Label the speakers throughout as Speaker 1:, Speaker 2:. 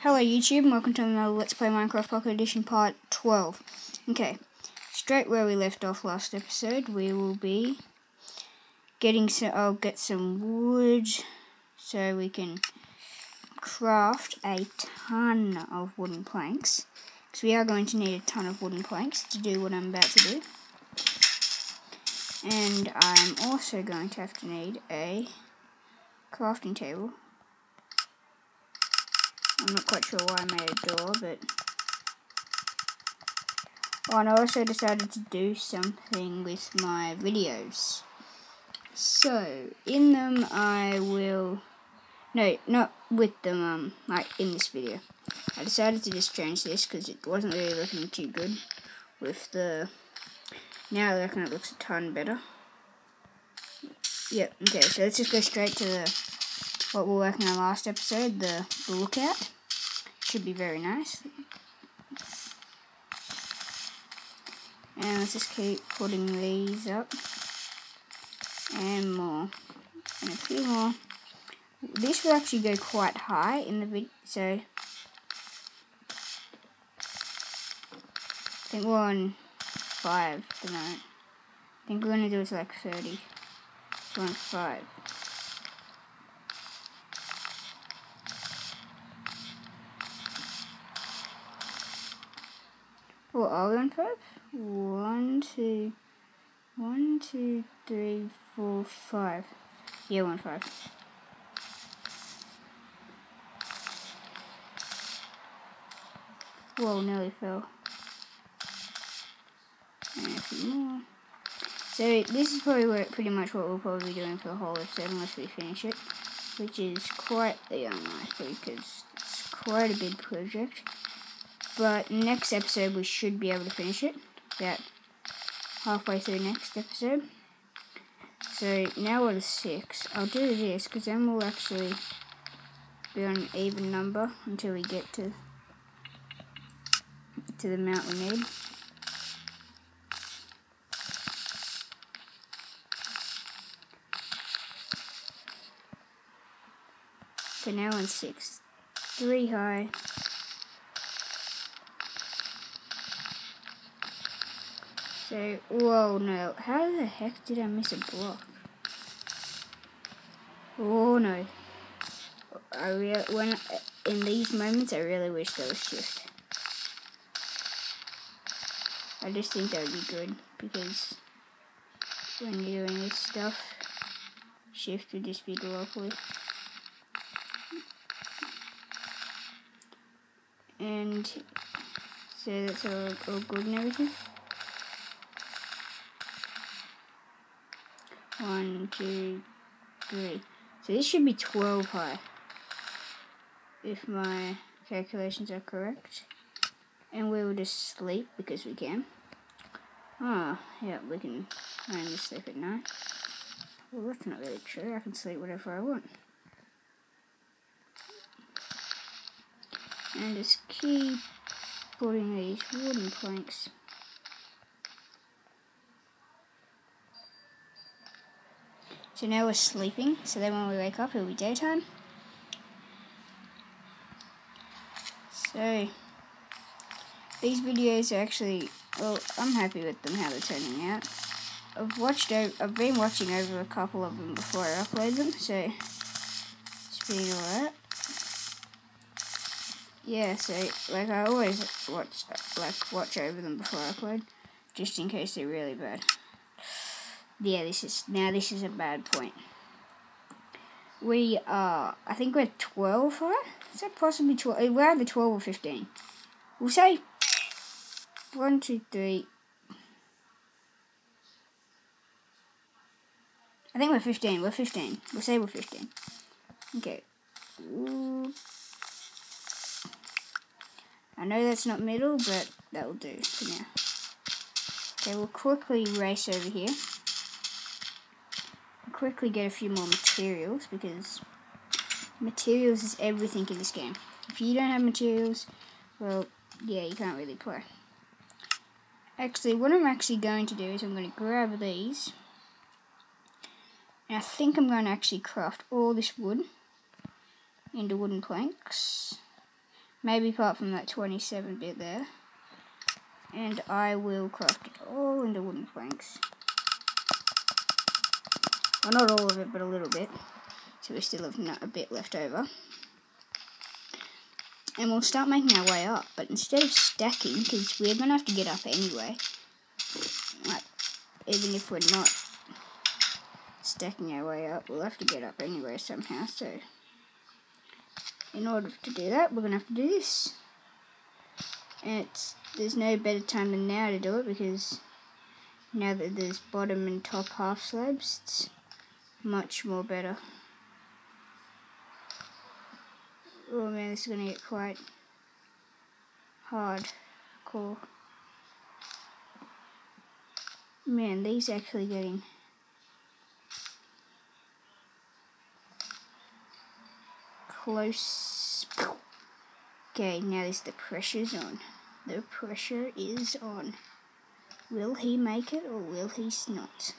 Speaker 1: Hello YouTube, and welcome to another Let's Play Minecraft Pocket Edition Part 12. Okay, straight where we left off last episode, we will be getting some, I'll get some wood so we can craft a ton of wooden planks. Because we are going to need a ton of wooden planks to do what I'm about to do. And I'm also going to have to need a crafting table I'm not quite sure why I made a door, but... Oh, and I also decided to do something with my videos. So, in them I will... No, not with them, um, like in this video. I decided to just change this because it wasn't really looking too good with the... Now I reckon it looks a ton better. Yep, okay, so let's just go straight to the what we are working on last episode, the, the lookout. Should be very nice. And let's just keep putting these up. And more. And a few more. This will actually go quite high in the video, so I think we're on 5 at the moment. I think we're going to do it to like 30. So on 5. What are we on five? One, two, one, two, three, four, five. Yeah, one, five. Whoa, nearly fell. And a few more. So this is probably where, pretty much what we'll probably be doing for the whole episode unless we finish it. Which is quite the unlikely because it's quite a big project. But next episode we should be able to finish it. About halfway through next episode. So now we're at six. I'll do this because then we'll actually be on an even number until we get to to the amount we need. So now on six. Three high. So, whoa, no. How the heck did I miss a block? Oh, no. I really, when, in these moments, I really wish there was shift. I just think that would be good, because when you're doing this stuff, shift would just be lovely. And so that's all, all good and everything. One, two, three. So this should be 12 high. If my calculations are correct. And we will just sleep because we can. Oh, yeah, we can only sleep at night. Well, that's not really true. I can sleep whatever I want. And just keep putting these wooden planks So now we're sleeping, so then when we wake up it'll be daytime. So, these videos are actually, well, I'm happy with them, how they're turning out. I've watched, I've been watching over a couple of them before I upload them, so it's alright. Yeah, so, like, I always watch, like, watch over them before I upload, just in case they're really bad. Yeah, this is now this is a bad point. We are, I think we're 12, right? Is that possibly 12? Eh, we're either 12 or 15. We'll say 1, 2, 3. I think we're 15. We're 15. We'll say we're 15. Okay. Ooh. I know that's not middle, but that will do for now. Okay, we'll quickly race over here quickly get a few more materials because materials is everything in this game. If you don't have materials, well, yeah, you can't really play. Actually, what I'm actually going to do is I'm going to grab these. And I think I'm going to actually craft all this wood into wooden planks. Maybe apart from that 27 bit there. And I will craft it all into wooden planks. Well, not all of it, but a little bit. So we still have a bit left over. And we'll start making our way up. But instead of stacking, because we're going to have to get up anyway. Like, even if we're not stacking our way up, we'll have to get up anyway somehow. So, in order to do that, we're going to have to do this. And it's, there's no better time than now to do it because now that there's bottom and top half slabs, much more better. Oh man, this is going to get quite hard. Cool. Man, these are actually getting close. Okay, now this the pressure's on. The pressure is on. Will he make it or will he not?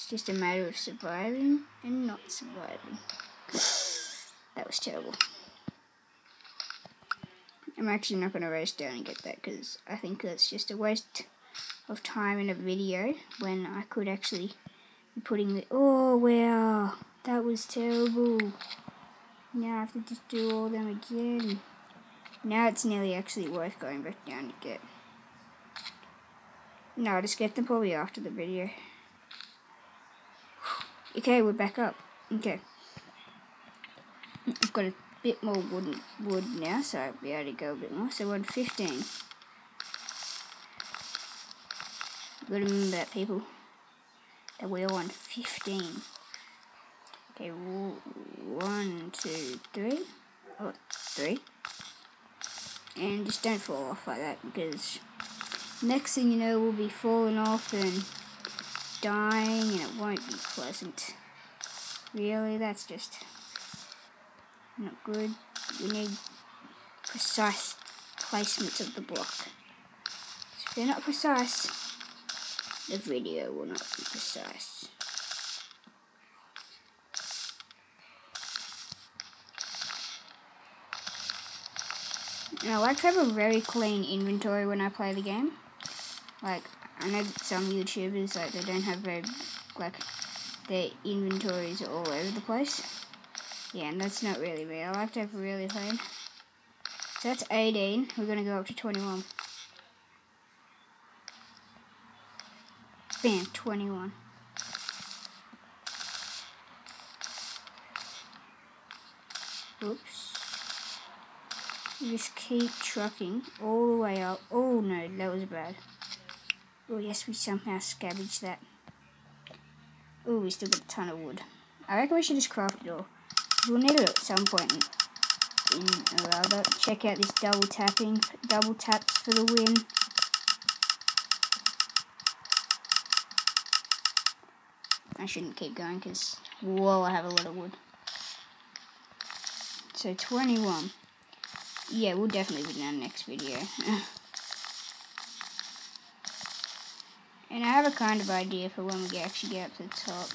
Speaker 1: It's just a matter of surviving and not surviving. That was terrible. I'm actually not going to race down and get that because I think that's just a waste of time in a video when I could actually be putting the... Oh, wow. That was terrible. Now I have to just do all them again. Now it's nearly actually worth going back down to get. No, I'll just get them probably after the video. Okay, we're back up. Okay. I've got a bit more wood, wood now, so I'll be able to go a bit more. So we're on 15. Gotta remember that, people. That we're on 15. Okay, one, two, three. Oh, three. And just don't fall off like that because next thing you know we'll be falling off and dying and it won't be pleasant. Really, that's just not good. We need precise placements of the block. If they're not precise, the video will not be precise. And I like to have a very clean inventory when I play the game. Like, I know some YouTubers, like, they don't have very, like, their inventories all over the place. Yeah, and that's not really me. I like to have really clean. So that's 18. We're going to go up to 21. Bam, 21. Oops. Just keep trucking all the way up. Oh no, that was bad. Oh yes, we somehow scavenged that. Oh, we still got a ton of wood. I reckon we should just craft it all. We'll need it at some point in, a while. Check out this double tapping, double taps for the win. I shouldn't keep going because, whoa, I have a lot of wood. So 21. Yeah, we'll definitely be in our next video. and I have a kind of idea for when we actually get up to the top.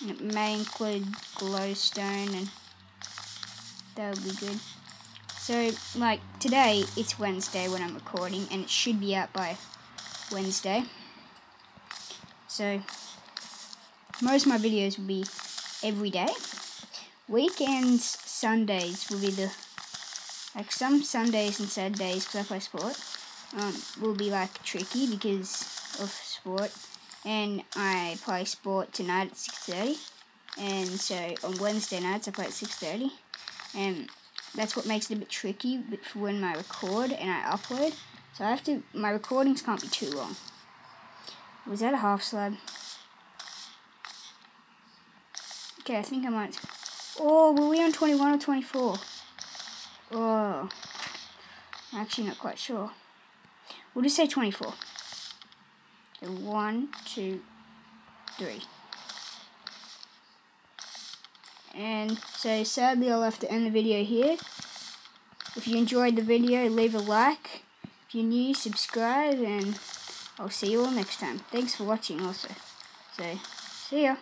Speaker 1: And it may include glowstone and that would be good. So, like, today, it's Wednesday when I'm recording, and it should be out by Wednesday. So, most of my videos will be every day. Weekends, Sundays will be the like some Sundays and Saturdays because I play sport um, will be like tricky because of sport and I play sport tonight at 6.30 and so on Wednesday nights I play at 6.30 and that's what makes it a bit tricky for when I record and I upload so I have to my recordings can't be too long was that a half slab okay I think I might oh were we on 21 or 24 Oh, I'm actually not quite sure. We'll just say 24. One, two, three. And so sadly I'll have to end the video here. If you enjoyed the video, leave a like. If you're new, subscribe, and I'll see you all next time. Thanks for watching also. So, see ya.